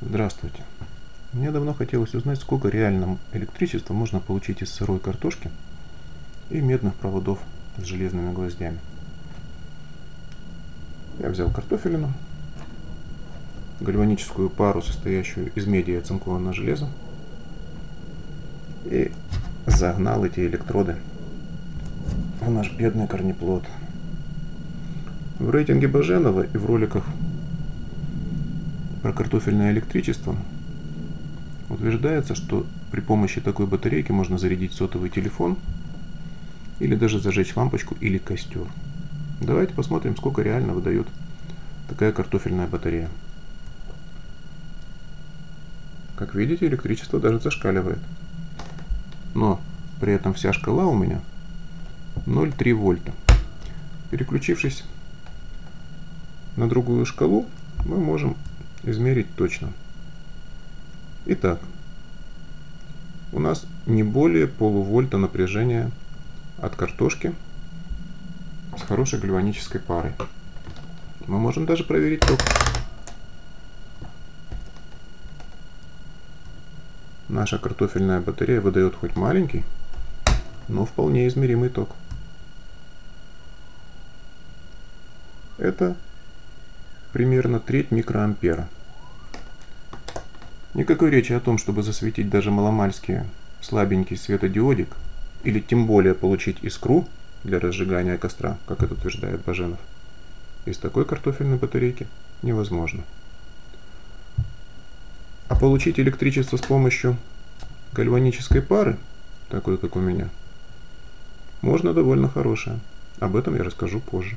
Здравствуйте. Мне давно хотелось узнать, сколько реально электричества можно получить из сырой картошки и медных проводов с железными гвоздями. Я взял картофелину, гальваническую пару, состоящую из меди и оцинкованного железа, и загнал эти электроды в наш бедный корнеплод. В рейтинге Баженова и в роликах про картофельное электричество утверждается, что при помощи такой батарейки можно зарядить сотовый телефон или даже зажечь лампочку или костер. Давайте посмотрим, сколько реально выдает такая картофельная батарея. Как видите, электричество даже зашкаливает. Но при этом вся шкала у меня 0,3 вольта. Переключившись на другую шкалу, мы можем измерить точно. Итак, у нас не более полувольта напряжения от картошки с хорошей гальванической парой. Мы можем даже проверить ток. Наша картофельная батарея выдает хоть маленький, но вполне измеримый ток. Это примерно треть микроампера. Никакой речи о том, чтобы засветить даже маломальский слабенький светодиодик, или тем более получить искру для разжигания костра, как это утверждает Баженов, из такой картофельной батарейки невозможно. А получить электричество с помощью гальванической пары, такой как у меня, можно довольно хорошее. Об этом я расскажу позже.